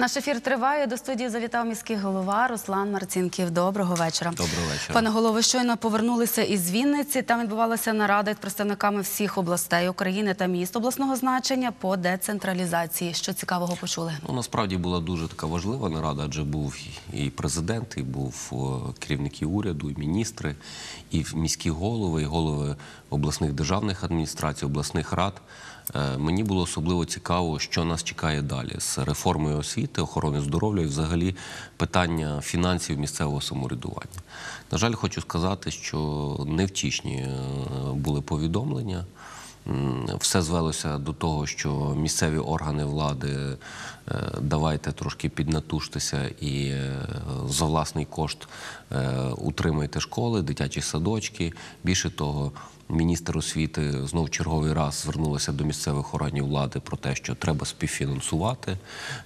Наш ефір триває. До студії завітав міський голова Руслан Марцінків. Доброго вечора. Доброго вечора. Пане голово, щойно повернулися із Вінниці. Там відбувалася нарада із представниками всіх областей України та міст обласного значення по децентралізації. Що цікавого почули? Ну, насправді була дуже така важлива нарада, адже був і президент, і був керівники уряду, і міністри, і міські голови, і голови обласних державних адміністрацій, обласних рад. Е, Мені було особливо цікаво, що нас чекає далі з реформою освіти, охорони здоров'я і взагалі питання фінансів місцевого самоврядування. На жаль, хочу сказати, що невтішні е, були повідомлення. Все звелося до того, що місцеві органи влади е, давайте трошки піднатужтеся і за власний кошт утримайте школи, дитячі садочки. Більше того, міністр освіти знов черговий раз звернулася до місцевих органів влади про те, що треба співфінансувати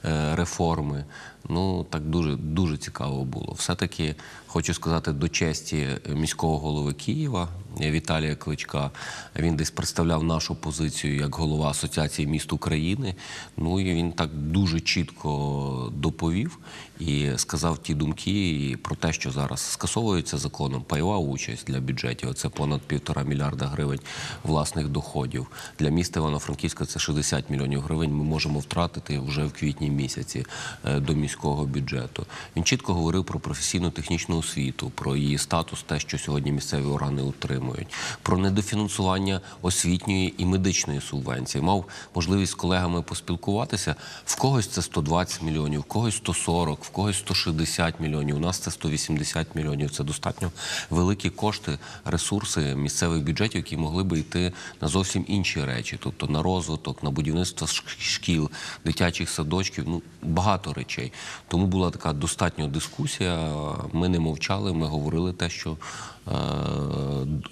е, реформи. Ну так дуже дуже цікаво було. Все-таки хочу сказати до честі міського голови Києва Віталія Кличка. Він десь представляв нашу позицію як голова Асоціації міст України. Ну і він так дуже чітко доповів і сказав ті думки про те, що зараз скасовується законом пайова участь для бюджетів. Це понад півтора мільярда гривень власних доходів. Для міста Івано-Франківська це 60 мільйонів гривень. Ми можемо втратити вже в квітні місяці е, до міського бюджету. Він чітко говорив про професійну технічну освіту, про її статус, те, що сьогодні місцеві органи утримують, про недофінансування освітньої і медичної субвенції. Мав можливість з колегами поспілкуватися. В когось це 120 мільйонів, в когось 140, в когось 160 мільйонів. У нас це 180 мільйонів. Це достатньо великі кошти, ресурси місцевих бюджетів, які могли би йти на зовсім інші речі, тобто на розвиток, на будівництво шкіл, дитячих садочків. Ну багато речей. Тому була така достатньо дискусія. Ми не мовчали, ми говорили те, що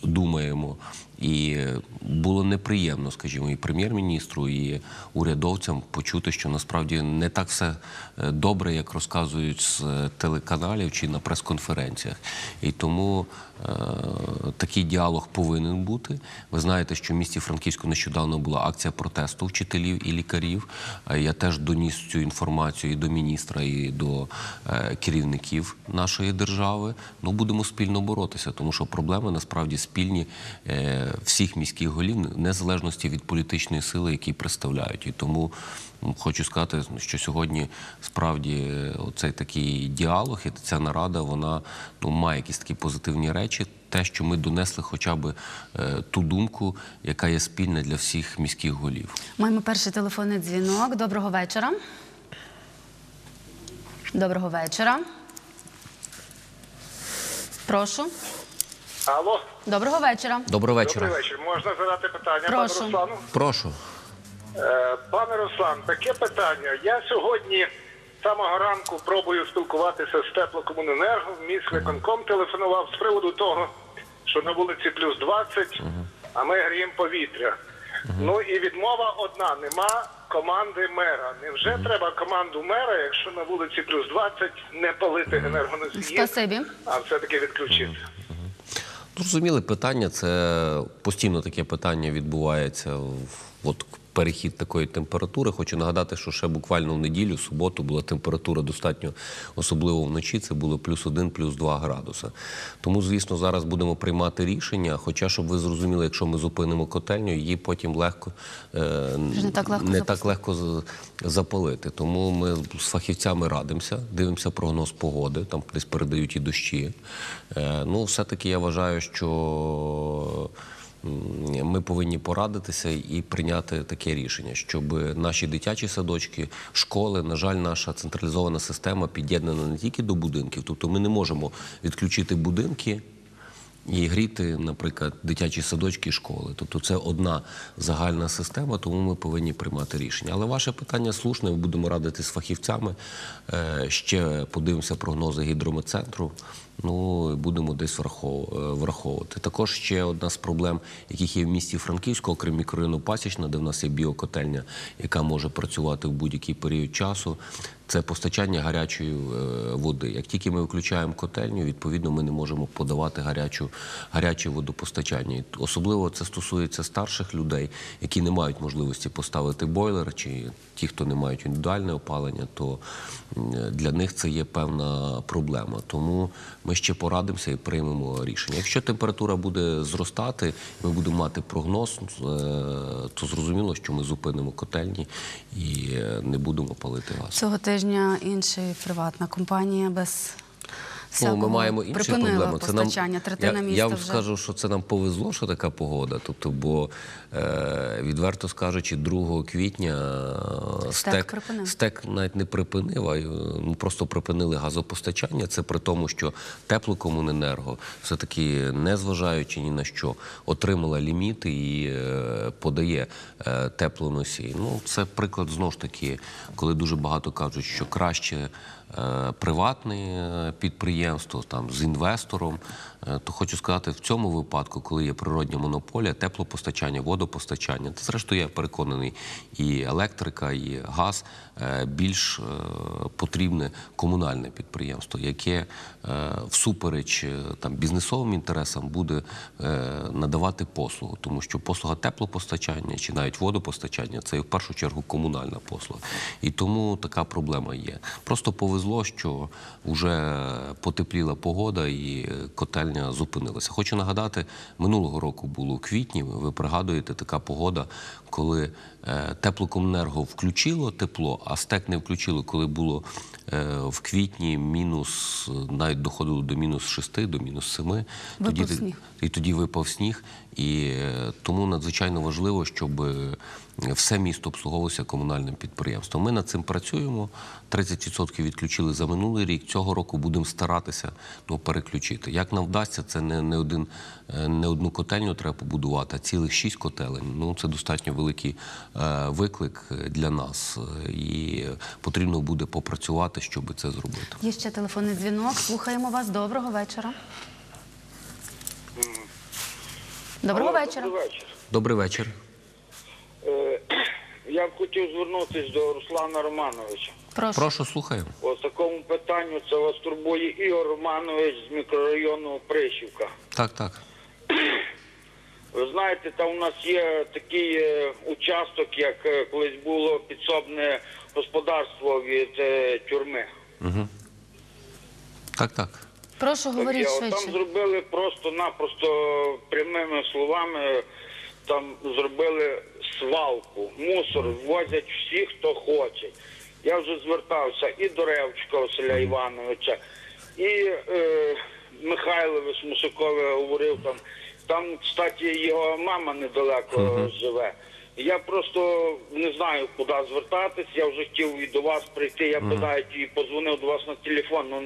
думаємо. І було неприємно, скажімо, і прем'єр-міністру, і урядовцям почути, що насправді не так все е, добре, як розказують з е, телеканалів чи на прес-конференціях. І тому е, такий діалог повинен бути. Ви знаєте, що в місті Франківську нещодавно була акція протесту вчителів і лікарів. Е, Я теж доніс цю інформацію і до міністра, і до е, керівників нашої держави. Ну будемо спільно боротися, тому що проблеми насправді спільні е, всіх міських голів, незалежності від політичної сили, які представляють. І тому хочу сказати, що сьогодні справді е, оцей такий діалог і ця нарада, вона ну має якісь такі позитивні речі. Те, що ми донесли, хоча б е, ту думку, яка є спільна для всіх міських голів. Маємо перший телефонний дзвінок. Доброго вечора. Доброго вечора. Прошу. Алло, Доброго вечора. Доброго вечора. добрий вечір. Можна задати питання Прошу. пану Руслану? Прошу. Е, пане Руслан, таке питання. Я сьогодні з самого ранку пробую спілкуватися з теплокомуненерго. Міськвиконком телефонував з приводу того, що на вулиці плюс 20, а ми гріємо повітря. Ну і відмова одна: нема команди мера. Невже треба команду мера, якщо на вулиці плюс 20 не палити енергоносії, Спасибі. а все-таки відключити? Зрозуміле питання. Це постійно таке питання відбувається. в- От перехід такої температури. Хочу нагадати, що ще буквально в неділю, в суботу, була температура достатньо, особливо вночі. Це було плюс один, плюс два градуси. Тому, звісно, зараз будемо приймати рішення. Хоча, щоб ви зрозуміли, якщо ми зупинимо котельню, її потім легко е, не так легко не так легко запалити. Тому ми з фахівцями радимося, дивимося прогноз погоди, там десь передають і дощі. Е, Ну, все-таки я вважаю, що ми повинні порадитися і прийняти таке рішення, щоб наші дитячі садочки, школи, на жаль, наша централізована система під'єднана не тільки до будинків, тобто ми не можемо відключити будинки і гріти, наприклад, дитячі садочки і школи. Тобто це одна загальна система, тому ми повинні приймати рішення. Але ваше питання слушне, ми будемо радити з фахівцями. Е, Ще подивимося прогнози гідрометцентру. Ну будемо десь е, враховувати. Також ще одна з проблем, яких є в місті Франківську, окрім мікрорайону Пасічна, де в нас є біокотельня, яка може працювати в будь-який період часу. це постачання гарячої е, води. Як тільки ми виключаємо котельню, відповідно ми не можемо подавати гарячу, гаряче водопостачання. Особливо це стосується старших людей, які не мають можливості поставити бойлер, чи ті, хто не мають індивідуальне опалення, то для них це є певна проблема. Тому ми ще порадимося і приймемо рішення. Якщо температура буде зростати, ми будемо мати прогноз, е, то зрозуміло, що ми зупинимо котельні і е, не будемо палити газ. Цього тижня інша приватна компанія без Ну, ми маємо інші проблеми. постачання. Третина я, я вам вже скажу, що це нам повезло, що така погода. Тобто, бо е, відверто скажучи, 2 квітня е, стек, стек навіть не припинив, а е, ну, просто припинили газопостачання. Це при тому, що теплокомуненерго все-таки, не зважаючи ні на що, отримала ліміти і е, подає е, теплоносії. Ну, це приклад знову ж таки, коли дуже багато кажуть, що краще е, приватне е, підприємство там з інвестором. Е, То хочу сказати, в цьому випадку, коли є природня монополія, теплопостачання, водопостачання, та зрештою я переконаний, і електрика, і газ е, більш е, потрібне комунальне підприємство, яке всупереч там бізнесовим інтересам буде надавати послугу, тому що послуга теплопостачання чи навіть водопостачання це в першу чергу комунальна послуга. І тому така проблема є. Просто повезло, що вже потепліла погода і котельня зупинилася. Хочу нагадати, минулого року було у квітні. Ви пригадуєте така погода, коли е, теплокомунерго включило тепло, а стек не включило, коли було е, в квітні мінус, е, навіть доходило до мінус 6, до мінус 7. Випав сніг. І тоді випав сніг, і е, тому надзвичайно важливо, щоб е, все місто обслуговувалося комунальним підприємством. Ми над цим працюємо. 30% відключили за минулий рік. Цього року будемо старатися ну, переключити. Як нам вдасться, це не, не, один, е, не одну котельню треба побудувати, а цілих шість котелень. Ну це достатньо великий е, виклик для нас, Е, і потрібно буде попрацювати, щоб це зробити. є ще телефонний дзвінок. Слухаємо вас. Доброго вечора. Доброго Алло, вечора. Добрий вечір. Добрий вечір. Е, Я б хотів звернутися до Руслана Романовича. Прошу. Прошу, слухаю. По такому питанню це вас турбує Ігор Романович з мікрорайону Прищівка. Так, так. Ви знаєте, там у нас є такий е, участок, як е, колись було підсобне господарство від тюрми. Так, так. Прошу говоріть Таке, от Там зробили просто-напросто прямими словами, там зробили свалку, мусор возять всі, хто хоче. Я вже звертався і до Ревчика Василя Івановича, і е, Михайлович Мусакове говорив там. Там, кстати, його мама недалеко живе. Я просто не знаю, куди звертатись. Я вже хотів і до вас прийти. Я питаю, і позвонив до вас на телефон. Ну,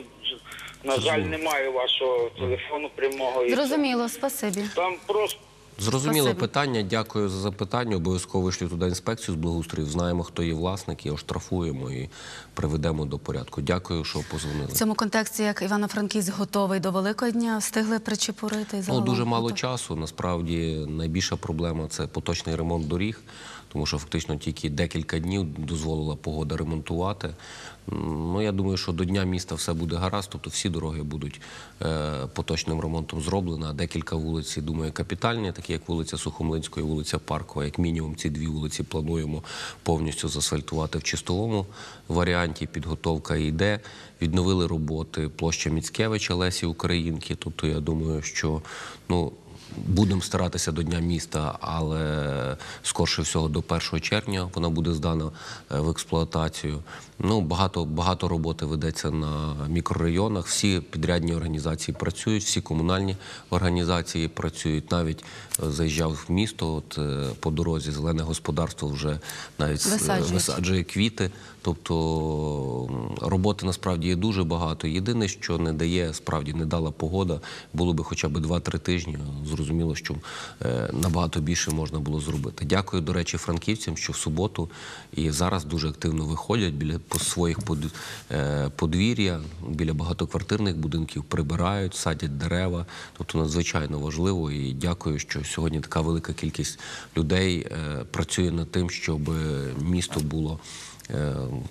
на жаль, немає вашого телефону прямого. Зрозуміло, спасибі. Там просто Зрозуміло Спасибо. питання. Дякую за запитання. Обов'язково вишлю туди інспекцію з благоустрою. Знаємо, хто є власник, і оштрафуємо і приведемо до порядку. Дякую, що позвонили. В цьому контексті, як Івано-Франківськ готовий до Великодня, встигли причепурити Ну, дуже мало часу. Насправді найбільша проблема це поточний ремонт доріг, тому що фактично тільки декілька днів дозволила погода ремонтувати. Ну я думаю, що до дня міста все буде гаразд, тобто всі дороги будуть е, поточним ремонтом зроблені. А декілька вулиць, думаю, капітальні, такі як вулиця Сухомлинської, вулиця Паркова. Як мінімум, ці дві вулиці плануємо повністю засфальтувати в чистовому варіанті. Підготовка йде. Відновили роботи площа Міцкевича Лесі Українки. Тобто, я думаю, що ну. Будемо старатися до Дня міста, але скорше всього до 1 червня вона буде здана е, в експлуатацію. Ну, багато, багато роботи ведеться на мікрорайонах. Всі підрядні організації працюють, всі комунальні організації працюють. Навіть е, заїжджав в місто, от е, по дорозі зелене господарство вже навіть висаджує квіти. Тобто роботи насправді є дуже багато. Єдине, що не дає, справді не дала погода, було би хоча б 2-3 тижні. Зрозуміло, що е, набагато більше можна було зробити. Дякую, до речі, франківцям, що в суботу і зараз дуже активно виходять біля по своїх е, подвір'я, біля багатоквартирних будинків прибирають, садять дерева. Тобто надзвичайно важливо. І дякую, що сьогодні така велика кількість людей е, працює над тим, щоб місто було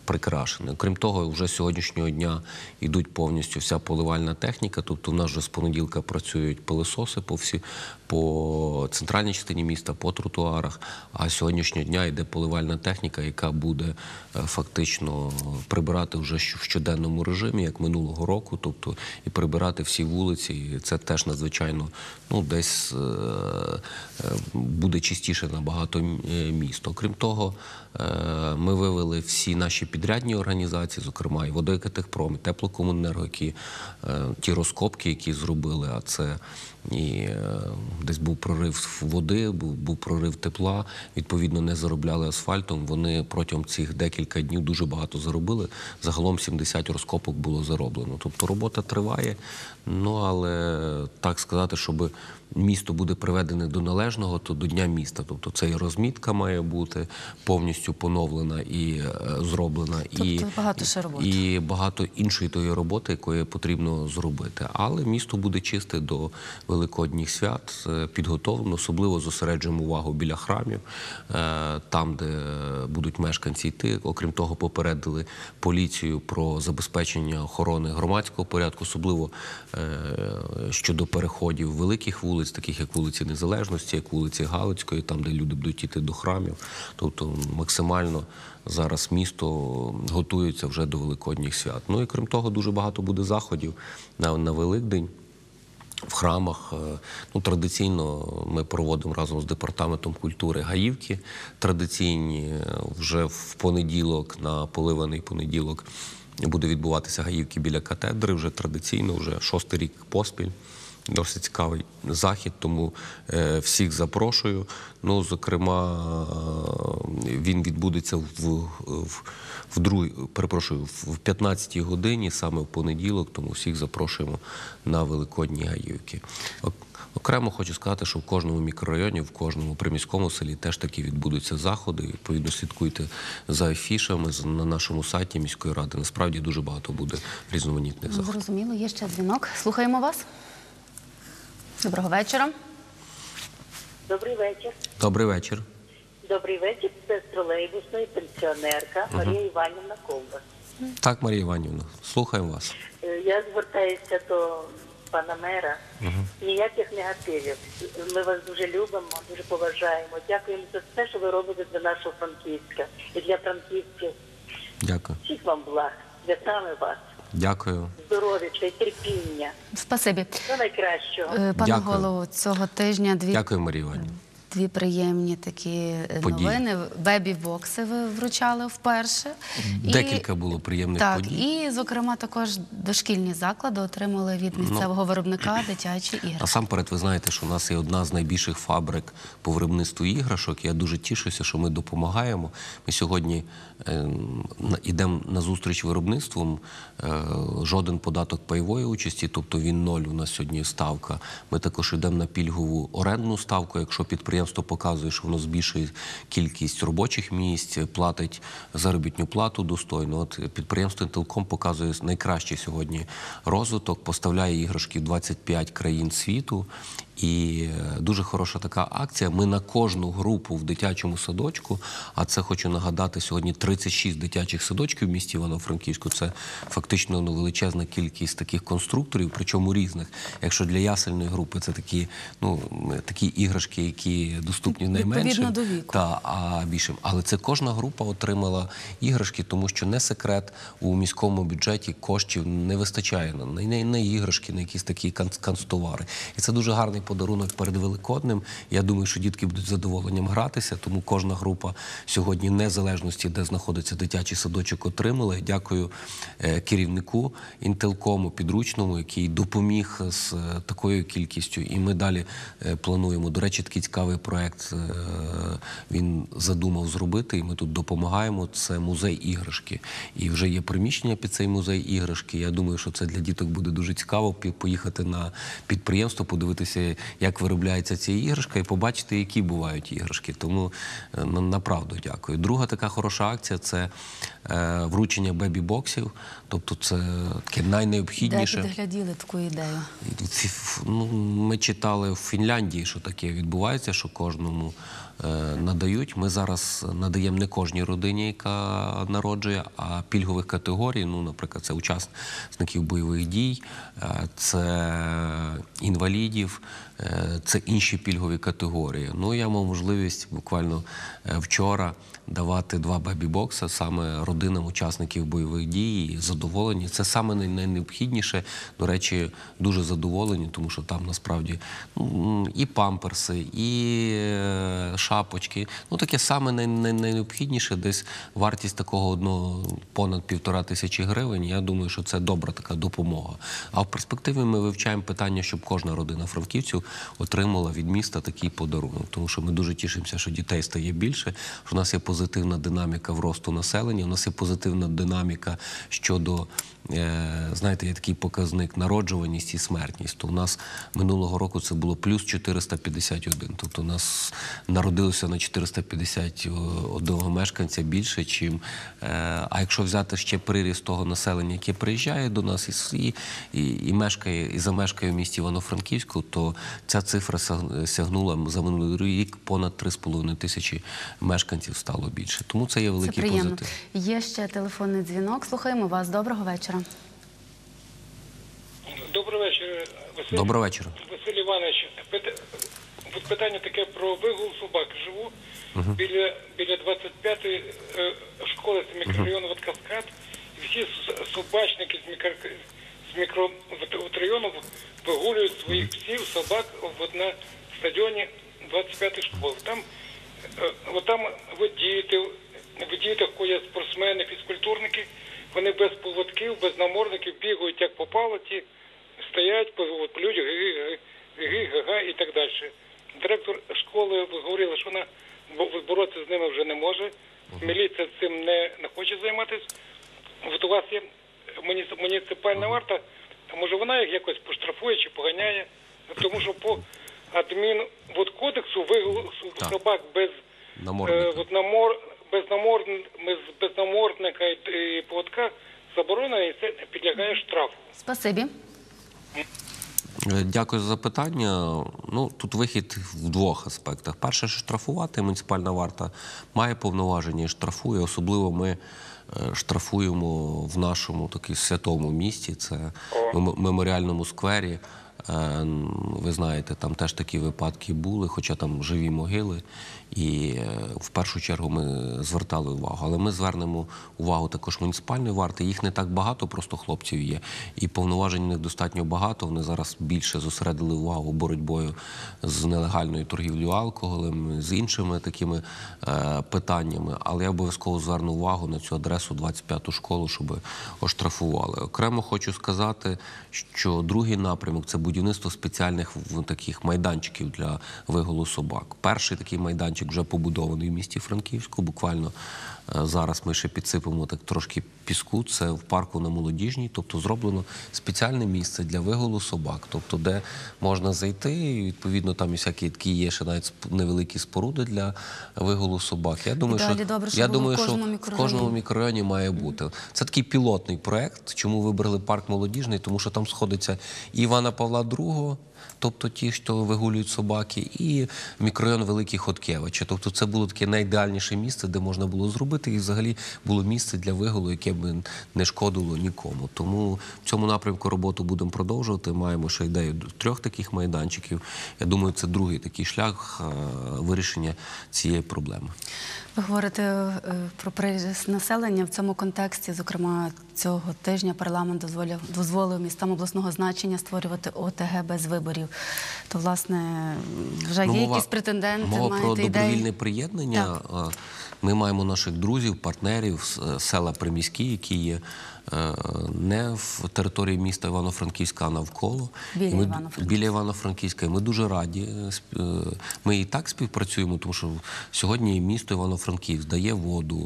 прикрашене. Окрім того, вже сьогоднішнього дня йдуть повністю вся поливальна техніка. Тобто, в нас вже з понеділка працюють пилисоси по всі по центральній частині міста, по тротуарах. А сьогоднішнього дня йде поливальна техніка, яка буде е, фактично прибирати вже в щоденному режимі, як минулого року. Тобто і прибирати всі вулиці. І це теж надзвичайно ну десь е, е, буде чистіше набагато м- е, міст. Окрім того, е, ми вивели всі наші підрядні організації, зокрема і водоекотехпром, і теплокомуненерго, які е, ті розкопки, які зробили, а це і е, десь був прорив води, був, був прорив тепла. Відповідно, не заробляли асфальтом. Вони протягом цих декілька днів дуже багато заробили. Загалом 70 розкопок було зароблено. Тобто робота триває. Ну але так сказати, щоб місто буде приведене до належного, то до дня міста. Тобто це і розмітка має бути повністю поновлена і е, зроблена. і, Тобто багато ще роботи. І багато іншої тої роботи, якої потрібно зробити. Але місто буде чисте до великодніх свят, е, підготовлено, особливо зосереджуємо увагу біля храмів, е, там, де будуть мешканці йти. Окрім того, попередили поліцію про забезпечення охорони громадського порядку, особливо е, щодо переходів великих вулиць, таких як вулиці Незалежності, як вулиці Галицької, там, де люди будуть йти до храмів. Тобто максимально зараз місто готується вже до великодніх свят. Ну і крім того, дуже багато буде заходів на, на Великдень. В храмах Е, ну традиційно ми проводимо разом з департаментом культури гаївки. Традиційні Е, вже в понеділок, на поливаний понеділок, буде відбуватися гаївки біля катедри. Вже традиційно, вже шостий рік поспіль. Досить цікавий захід, тому е, всіх запрошую. Ну, зокрема, він відбудеться в, в, в другій, перепрошую, в 15-й годині, саме в понеділок, тому всіх запрошуємо на Великодні гаївки. Окремо хочу сказати, що в кожному мікрорайоні, в кожному приміському селі теж таки відбудуться заходи. Відповідно, слідкуйте за афішами на нашому сайті міської ради. Насправді дуже багато буде різноманітних заходів. Зрозуміло, є ще дзвінок. Слухаємо вас. Доброго вечора. Добрий вечір. Добрий вечір. Добрий вечір. Це з тролейбусної пенсіонерка Марія Іванівна Ковбас. Так, Марія Іванівна, слухаємо вас. Е, Я звертаюся до пана мера. Ніяких негативів. Ми вас дуже любимо, дуже поважаємо. Дякуємо за все, що ви робите для нашого Франківська і для франківців. Дякую. Всіх вам благ, святами вас, Дякую. здоров'я і терпіння. Спасибі. До найкращого. Е, Пане Дякую. голово, цього тижня дві, Дякую, Марія Іванівна. Дві приємні такі е, Події. новини. Бебі-бокси ви вручали вперше. І- Декілька було приємних так, подій. і, зокрема, також дошкільні заклади отримали від місцевого виробника дитячі ігри. Насамперед, ви знаєте, що у нас є одна з найбільших фабрик по виробництву іграшок. Я дуже тішуся, що ми допомагаємо. Ми сьогодні е, йдемо на зустріч виробництвом. Е, жоден податок пайової участі, тобто він ноль. У нас сьогодні ставка. Ми також йдемо на пільгову орендну ставку. Якщо підприємство показує, що воно збільшує кількість робочих місць, платить заробітну плату достойно. От підприємство Інтелком показує найкращий сьогодні розвиток, поставляє іграшки в 25 країн світу. І е, дуже хороша така акція. Ми на кожну групу в дитячому садочку, а це хочу нагадати, сьогодні 36 дитячих садочків в місті Івано-Франківську. Це фактично ну, величезна кількість таких конструкторів, причому різних. Якщо для ясельної групи це такі, ну, такі іграшки, які доступні Відповідно найменшим. до віку. Та, а більшим. Але це кожна група отримала іграшки, тому що не секрет у міському бюджеті коштів не вистачає на, на, на, іграшки, на якісь такі кан- канцтовари. І це дуже гарний подарунок перед Великоднем. Я думаю, що дітки будуть задоволенням гратися, тому кожна група сьогодні, незалежності, де знаходиться дитячий садочок, отримала. Дякую е, керівнику інтелкому підручному, який допоміг з е, такою кількістю. І ми далі е, плануємо. До речі, такий цікавий проект він задумав зробити, і ми тут допомагаємо. Це музей іграшки. І вже є приміщення під цей музей іграшки. Я думаю, що це для діток буде дуже цікаво поїхати на підприємство, подивитися, як виробляється ця іграшка, і побачити, які бувають іграшки. Тому е, направду дякую. Друга така хороша акція це е, вручення бебі-боксів. Тобто, це таке Де найнеобхідніше. підгляділи таку ідею? Ну, ми читали в Фінляндії, що таке відбувається, що кожному надають. Ми зараз надаємо не кожній родині, яка народжує, а пільгових категорій. Ну, наприклад, це учасників бойових дій, е, це інвалідів, е, це інші пільгові категорії. Ну, я мав можливість буквально е, вчора давати два бебі-бокси саме родинам учасників бойових дій. Задоволені. Це саме най- найнеобхідніше. До речі, дуже задоволені, тому що там насправді ну, і памперси, і е, шапочки. Ну таке саме най- най- найнеобхідніше. Десь вартість такого одного понад півтора тисячі гривень. Я думаю, що це добра така допомога. А в перспективі ми вивчаємо питання, щоб кожна родина франківців отримала від міста такий подарунок. Тому що ми дуже тішимося, що дітей стає більше, що у нас є позитивна динаміка в росту населення, у нас є позитивна динаміка щодо. е, Знаєте, є такий показник народжуваність і смертність. То у нас минулого року це було плюс 451. Тобто у нас народилося на 451 мешканця більше, чим. е, А якщо взяти ще приріст того населення, яке приїжджає до нас і, і, і, мешкає, і замешкає в місті Івано-Франківську, то ця цифра сягнула за минулий рік понад 3,5 тисячі мешканців стало більше. Тому це є Це великий приємно. позитив. Є ще телефонний дзвінок. Слухаємо вас. Доброго вечора. Добрий вечір, Василь. Доброго вечора. Василь Іванович. Питання таке про вигул собак. Живу біля, біля 25-ї е, школи з мікрорайону uh Каскад. І всі собачники з, мікро, з мікро, от- от району вигулюють своїх псів, собак от на стадіоні 25-ї школи. Там, е, от там от діти, в дітях ходять спортсмени, фізкультурники. Вони без поводків, без намордників бігають як попало, ті стоять, от, плюють, ги, ги, га і так далі. Директор школи говорила, що вона боротися з ними вже не може. Міліція цим не, не хоче займатися. От у вас є муніципальна варта, а може вона їх якось поштрафує чи поганяє, тому що по адмін от кодексу собак без Намордника. Е, от намор, без, намор, без, без намордника і, і поводка заборонено і це підлягає штрафу. Спасибі. Е, Дякую за запитання. Ну тут вихід в двох аспектах. Перше, штрафувати муніципальна варта має повноваження і штрафує. Особливо ми е, штрафуємо в нашому таки святому місті. Це меморіальному сквері. Е, Ви знаєте, там теж такі випадки були, хоча там живі могили. І е, в першу чергу ми звертали увагу. Але ми звернемо увагу також муніципальної варти. Їх не так багато, просто хлопців є. І повноважень у них достатньо багато. Вони зараз більше зосередили увагу боротьбою з нелегальною торгівлею алкоголем, з іншими такими е, питаннями. Але я обов'язково зверну увагу на цю адресу 25-ту школу, щоб оштрафували. Окремо хочу сказати, що другий напрямок це будівництво спеціальних таких майданчиків для вигулу собак. Перший такий майданчик вже побудований в місті Франківську. Буквально е, зараз ми ще підсипемо так трошки піску. Це в парку на молодіжній, тобто зроблено спеціальне місце для вигулу собак, тобто де можна зайти. І відповідно там і всякі такі є ще навіть невеликі споруди для вигулу собак. Я думаю, Ідеалі що добре, я було в думаю, що в кожному мікрорайоні має бути. Це такий пілотний проект. Чому вибрали парк молодіжний? Тому що там сходиться і Івана Павла II, тобто ті, хто вигулюють собаки, і мікрорайон Великий Хоткевича. Тобто це було таке найідеальніше місце, де можна було зробити, і взагалі було місце для вигулу, яке б не шкодило нікому. Тому в цьому напрямку роботу будемо продовжувати. Маємо ще ідею трьох таких майданчиків. Я думаю, це другий такий шлях е, вирішення цієї проблеми. Ви говорите е, про приріст населення в цьому контексті. Зокрема, цього тижня парламент дозволив дозволив містам обласного значення створювати ОТГ без виборів. То власне вже Ну, є якісь претенденти, Мова маєте про добровільне ідеї? приєднання. Ми маємо наших друзів, партнерів е, села приміські, які є не в території міста Івано-Франківська, а навколо. Біля Івано-Франківська. Івано-Франківська. І Ми дуже раді. е, е, Ми і так співпрацюємо, тому що сьогодні місто Івано-Франківськ дає воду,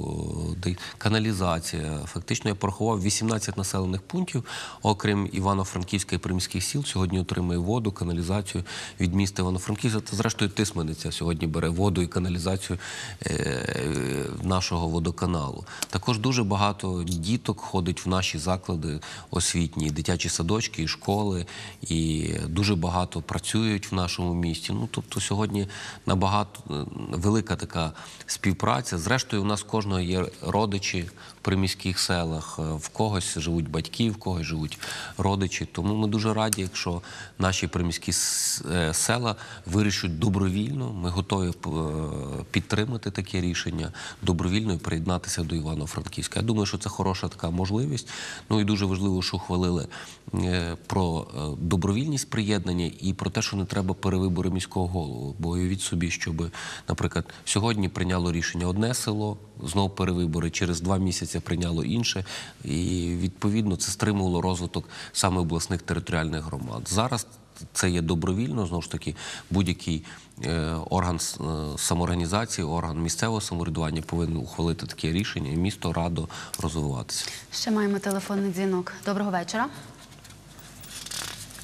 е, дає каналізація. Фактично я порахував 18 населених пунктів, окрім Івано-Франківська і приміських сіл, сьогодні отримує воду, каналізацію від міста Івано-Франківська. Та зрештою Тисмениця сьогодні бере воду і каналізацію е, нашого водоканалу. Також дуже багато діток ходить в наші заклади освітні, дитячі садочки, і школи, і дуже багато працюють в нашому місті. Ну тобто сьогодні набагато е, велика така співпраця. Зрештою, у нас кожного є родичі в приміських селах, е, в когось живуть батьки, в когось живуть родичі. Тому ми дуже раді, якщо наші приміські е, села вирішать добровільно. Ми готові підтримати таке рішення добровільно приєднатися до Івано-Франківська. Я думаю, що це хороша така можливість. Ну і дуже важливо, що ухвалили е, про е, добровільність приєднання і про те, що не треба перевибори міського голову. Бо уявіть собі, щоб, наприклад, сьогодні прийняло рішення одне село, знов перевибори, через два місяці прийняло інше, і відповідно це стримувало розвиток саме обласних територіальних громад. Зараз це є добровільно, знову ж таки, будь-який е, орган е, самоорганізації, орган місцевого самоврядування повинен ухвалити таке рішення, і місто радо розвиватися. Ще маємо телефонний дзвінок. Доброго вечора.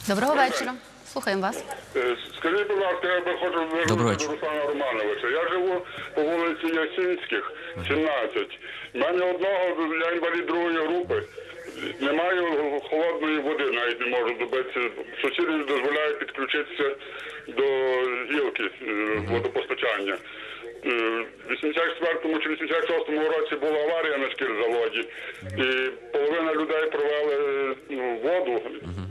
Доброго вечора. Слухаємо вас. Е, Скажіть, будь ласка, я би хочу звернутися до Руслана Романовича. Я живу по вулиці Ясінських, 17. У мене одного, я інвалід другої групи. Немає холодної води, навіть не можу добитися. Сусіди не дозволяють підключитися до гілки е, водопостачання. Е, В 84-му чи 86-му році була аварія на шкірзаводі, і половина людей провели ну, воду,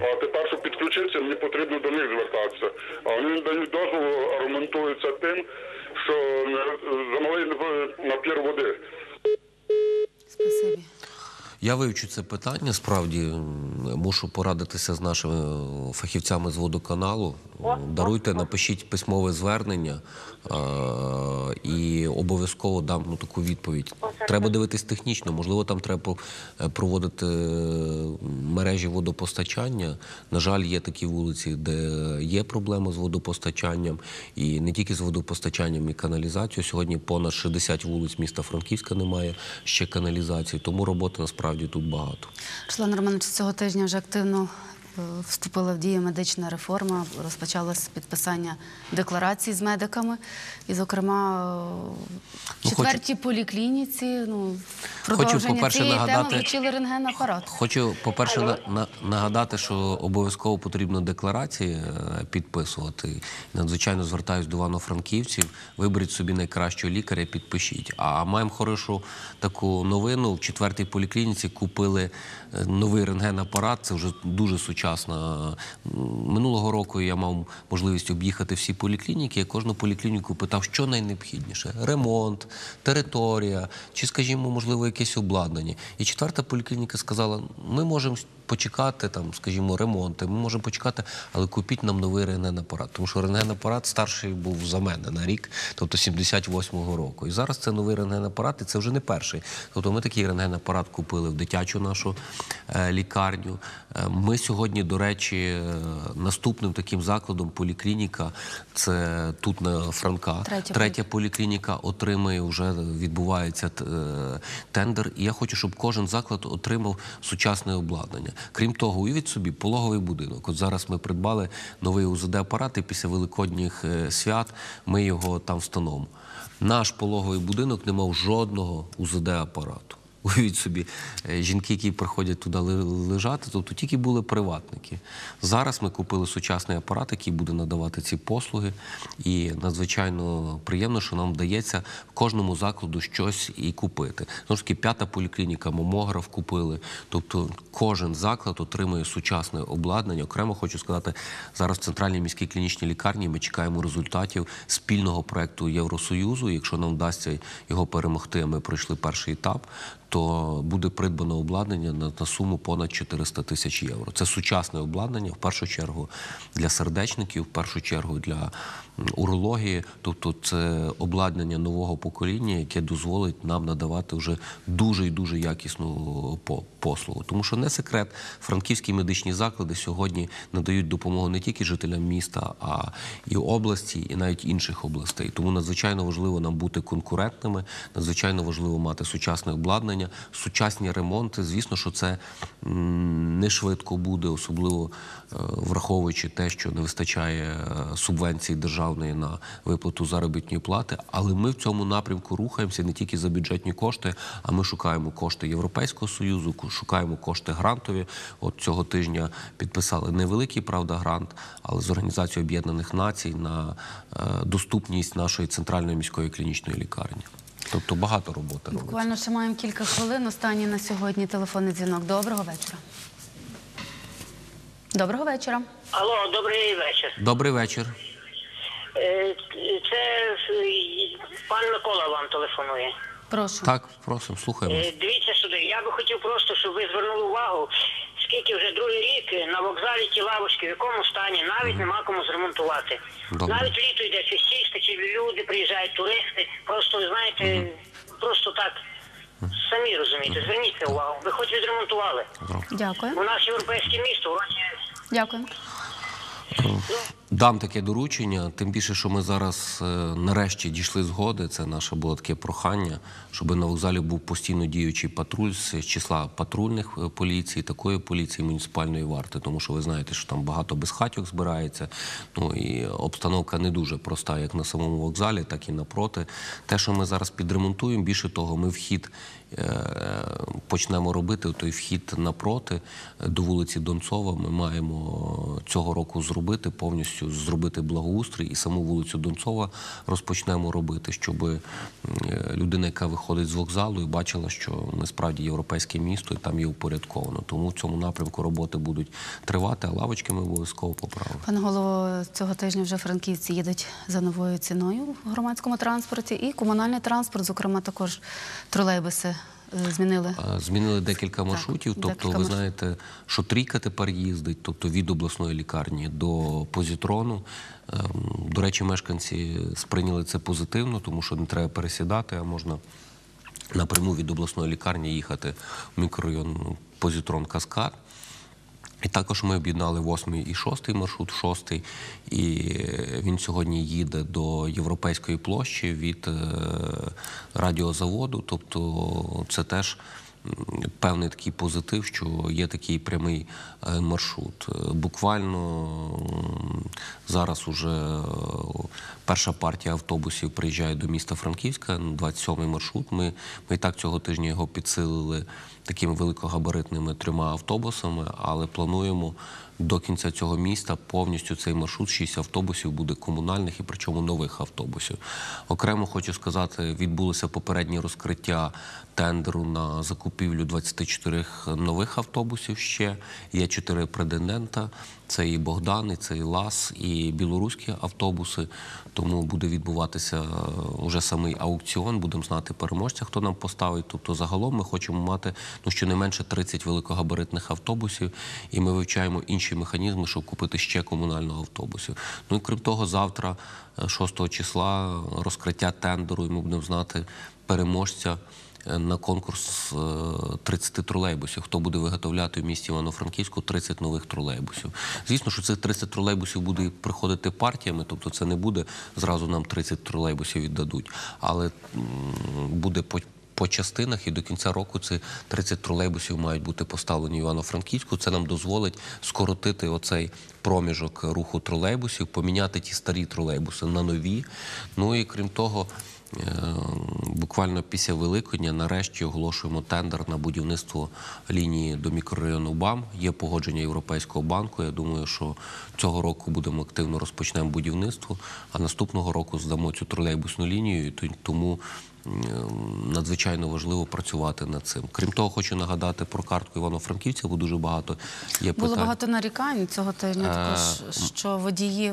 а тепер, щоб підключитися, мені потрібно до них звертатися. А вони дають дозволу, аргументуються тим, що не- замалий напір води. Спасибі. Я вивчу це питання. Справді мушу порадитися з нашими е, фахівцями з водоканалу. Даруйте, напишіть письмове звернення і обов'язково дам ну, таку відповідь. Треба дивитись технічно. Можливо, там треба е, проводити е, мережі водопостачання. На жаль, є такі вулиці, де є проблеми з водопостачанням, і не тільки з водопостачанням і каналізацією. Сьогодні понад 60 вулиць міста Франківська немає ще каналізації, тому роботи насправді тут багато. Руслан Романович, цього тижня вже активно вступила в дію медична реформа. Розпочалось підписання декларацій з медиками. І, зокрема, е, в Ну, четвертій поліклініці ну, продовження по-перше, цієї нагадати- теми вручили рентген-апарат. Хочу, по-перше, на, на, нагадати, що обов'язково потрібно декларації е, підписувати. Надзвичайно звертаюсь до Івано-Франківців. Виберіть собі найкращого лікаря, підпишіть. А маємо хорошу таку новину. В четвертій поліклініці купили е, новий рентген-апарат. Це вже дуже сучасно. Минулого року я мав можливість об'їхати всі поліклініки. Я кожну поліклініку питав, що найнеобхідніше: ремонт, територія, чи, скажімо, можливо, якесь обладнання. І четверта поліклініка сказала: ми можемо почекати там, скажімо, ремонти, ми можемо почекати, але купіть нам новий рентген-апарат. Тому що рентген-апарат старший був за мене на рік, тобто 78-го року. І зараз це новий рентген-апарат, і це вже не перший. Тобто ми такий рентген-апарат купили в дитячу нашу е, лікарню. Е, Ми сьогодні, до речі, е, наступним таким закладом поліклініка це тут на Франка. Третя Третя поліклініка отримує вже відбувається е, тендер. І я хочу, щоб кожен заклад отримав сучасне обладнання. Крім того, уявіть собі, пологовий будинок. От зараз ми придбали новий УЗД-апарат, і після великодніх е, свят ми його там встановимо. Наш пологовий будинок не мав жодного УЗД-апарату. Уявіть собі, е, жінки, які приходять туди лежати, тобто тільки були приватники. Зараз ми купили сучасний апарат, який буде надавати ці послуги. І надзвичайно приємно, що нам вдається кожному закладу щось і купити. Знову ж таки, п'ята поліклініка, мамограф купили. Тобто кожен заклад отримує сучасне обладнання. Окремо хочу сказати, зараз в центральній міській клінічній лікарні ми чекаємо результатів спільного проекту Євросоюзу. Якщо нам вдасться його перемогти, ми пройшли перший етап. То буде придбано обладнання на, на суму понад 400 тисяч євро. Це сучасне обладнання в першу чергу для сердечників, в першу чергу для урології. Тобто, це обладнання нового покоління, яке дозволить нам надавати вже дуже і дуже якісну по- послугу. Тому що не секрет, франківські медичні заклади сьогодні надають допомогу не тільки жителям міста, а і області, і навіть інших областей. Тому надзвичайно важливо нам бути конкурентними, надзвичайно важливо мати сучасне обладнання, сучасні ремонти. Звісно, що це не швидко буде, особливо е, враховуючи те, що не вистачає е, субвенції державної на виплату заробітної плати. Але ми в цьому напрямку рухаємося не тільки за бюджетні кошти, а ми шукаємо кошти Європейського союзу, шукаємо кошти грантові. От цього тижня підписали невеликий правда грант, але з Організацією Об'єднаних Націй на е, доступність нашої центральної міської клінічної лікарні. Тобто багато роботи робиться. Буквально ще маємо кілька хвилин. Останній на сьогодні телефонний дзвінок. Доброго вечора. Доброго вечора. Алло, добрий вечір. Добрий вечір. Е, Це е, пан Микола вам телефонує. Прошу. Так, просимо, слухаємо. Е, Дивіться сюди, я би хотів просто, щоб ви звернули увагу, скільки вже другий рік на вокзалі ті лавочки, в якому стані, навіть нема кому зремонтувати. Добре. Навіть літо йде фестивське, ці люди приїжджають, туристи. Просто ви знаєте, просто так. Самі розумієте, зверніться увагу. Ви хоч відремонтували. Дякую. У нас європейське місто, вроді Дякую. Дам таке доручення, тим більше, що ми зараз е, нарешті дійшли згоди. Це наше було таке прохання, щоб на вокзалі був постійно діючий патруль з числа патрульних е, поліцій, такої поліції муніципальної варти, тому що ви знаєте, що там багато безхатьок збирається. Ну і обстановка не дуже проста, як на самому вокзалі, так і напроти. Те, що ми зараз підремонтуємо, більше того, ми вхід. е, Почнемо робити той вхід напроти е, до вулиці Донцова. Ми маємо цього року зробити повністю зробити благоустрій і саму вулицю Донцова розпочнемо робити, щоб людина, яка виходить з вокзалу, і бачила, що ми справді європейське місто і там є упорядковано. Тому в цьому напрямку роботи будуть тривати, а лавочки ми обов'язково поправимо. Пане голово, цього тижня вже франківці їдуть за новою ціною в громадському транспорті, і комунальний транспорт, зокрема, також тролейбуси е, змінили. Змінили декілька маршрутів. тобто, декілька ви маршрутів. знаєте, що трійка тепер їздить, тобто від обласної лікарні до позитрону. Ем, До речі, мешканці сприйняли це позитивно, тому що не треба пересідати, а можна напряму від обласної лікарні їхати в мікрорайон Позитрон Каскад. І також ми об'єднали восьмий і шостий маршрут, шостий, і е, він сьогодні їде до Європейської площі від е, радіозаводу. Тобто це теж певний такий позитив, що є такий прямий е, маршрут. Е, Буквально зараз уже е, перша партія автобусів приїжджає до міста Франківська, 27-й маршрут. Ми, ми і так цього тижня його підсилили такими великогабаритними трьома автобусами, але плануємо до кінця цього міста повністю цей маршрут, 6 автобусів буде комунальних і причому нових автобусів. Окремо хочу сказати, відбулося попереднє розкриття тендеру на закупівлю 24 нових автобусів ще. Є чотири претендента. Це і Богдан, і це і Лас, і білоруські автобуси. Тому буде відбуватися е, вже самий аукціон. Будемо знати переможця, хто нам поставить. Тобто, загалом ми хочемо мати ну щонайменше 30 великогабаритних автобусів, і ми вивчаємо інші механізми, щоб купити ще комунального автобусів. Ну і крім того, завтра, е, 6 числа, розкриття тендеру, і ми будемо знати переможця е, на конкурс е, 30 тролейбусів. Хто буде виготовляти в місті Івано-Франківську 30 нових тролейбусів? Звісно, що цих 30 тролейбусів буде приходити партіями, тобто це не буде зразу нам 30 тролейбусів віддадуть, але буде по. По частинах і до кінця року ці 30 тролейбусів мають бути поставлені в Івано-Франківську. Це нам дозволить скоротити оцей проміжок руху тролейбусів, поміняти ті старі тролейбуси на нові. Ну і крім того, Е, Буквально після Великодня нарешті оголошуємо тендер на будівництво лінії до мікрорайону БАМ. Є погодження Європейського банку. Я думаю, що цього року будемо активно розпочнемо будівництво, а наступного року здамо цю тролейбусну лінію. То- Тому надзвичайно важливо працювати над цим. Крім того, хочу нагадати про картку Івано-Франківця, бо дуже багато є Було багато нарікань цього тижня, Е, також що водії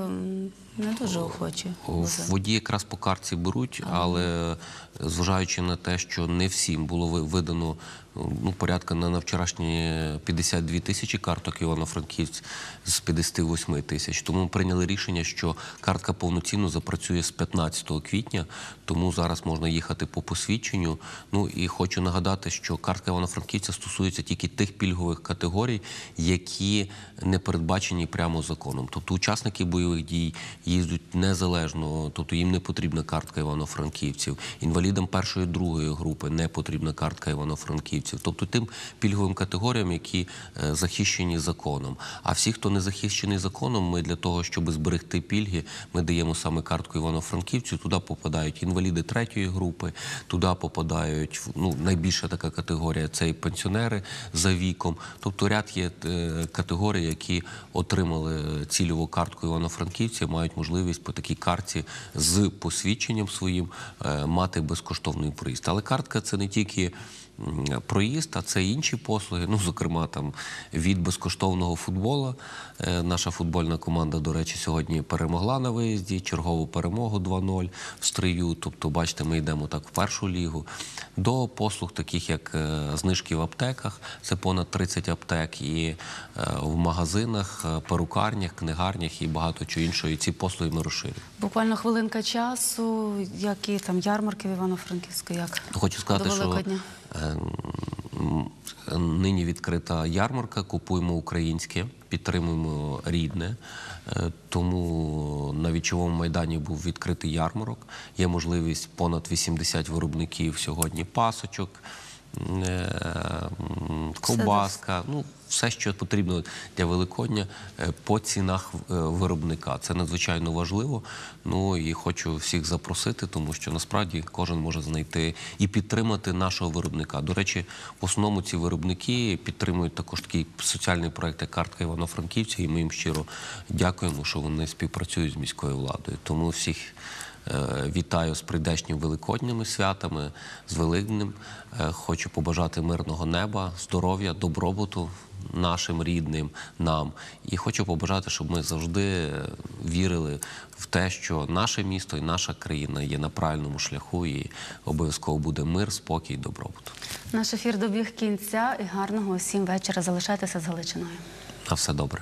не дуже охочі. В воді якраз по картці беруть, але зважаючи на те, що не всім було ви- видано ну, порядка на, на вчорашні 52 тисячі карток Івано-Франківць з 58 тисяч. Тому ми прийняли рішення, що картка повноцінно запрацює з 15 квітня, тому зараз можна їхати по посвідченню. Ну і хочу нагадати, що картка Івано-Франківця стосується тільки тих пільгових категорій, які не передбачені прямо законом. Тобто учасники бойових дій їздять незалежно, тобто їм не потрібна картка івано-франківців. Інвалідам першої другої групи не потрібна картка івано-франківців. Тобто тим пільговим категоріям, які е, захищені законом. А всі, хто не захищений законом, ми для того, щоб зберегти пільги, ми даємо саме картку івано-франківців. Туди попадають інваліди третьої групи, туди попадають ну найбільша така категорія це і пенсіонери за віком. Тобто ряд є е, категорій, які отримали цільову картку івано-франківців, мають можливість по такій картці з посвідченням своїм е, мати безкоштовний проїзд. Але картка це не тільки проїзд, а це інші послуги. Ну, зокрема, там від безкоштовного футболу. Е, Наша футбольна команда, до речі, сьогодні перемогла на виїзді, чергову перемогу 2-0 в стрию. Тобто, бачите, ми йдемо так в першу лігу. До послуг, таких як е, знижки в аптеках, це понад 30 аптек, і е, в магазинах, перукарнях, книгарнях і багато чого іншого. І ці послуги ми розширюємо. Буквально хвилинка часу, які там ярмарки в Івано-Франківську, як Хочу сказати, до що Великодня. м, нині відкрита ярмарка, купуємо українське, підтримуємо рідне. Е, Тому на вічовому майдані був відкритий ярмарок. Є можливість понад 80 виробників сьогодні пасочок. Е, Ковбаска, ну все, що потрібно для Великодня е, по цінах е, виробника. Це надзвичайно важливо. Ну і хочу всіх запросити, тому що насправді кожен може знайти і підтримати нашого виробника. До речі, в основному ці виробники підтримують також такий соціальний проект, як картка Івано-Франківця, і ми їм щиро дякуємо, що вони співпрацюють з міською владою. Тому всіх. Е, Вітаю з прийдешніми великодніми святами, з Великднем. Е, Хочу побажати мирного неба, здоров'я, добробуту нашим рідним, нам. І хочу побажати, щоб ми завжди е, вірили в те, що наше місто і наша країна є на правильному шляху, і обов'язково буде мир, спокій, добробут. Наш ефір добіг кінця і гарного усім вечора. Залишайтеся з Галичиною. На все добре.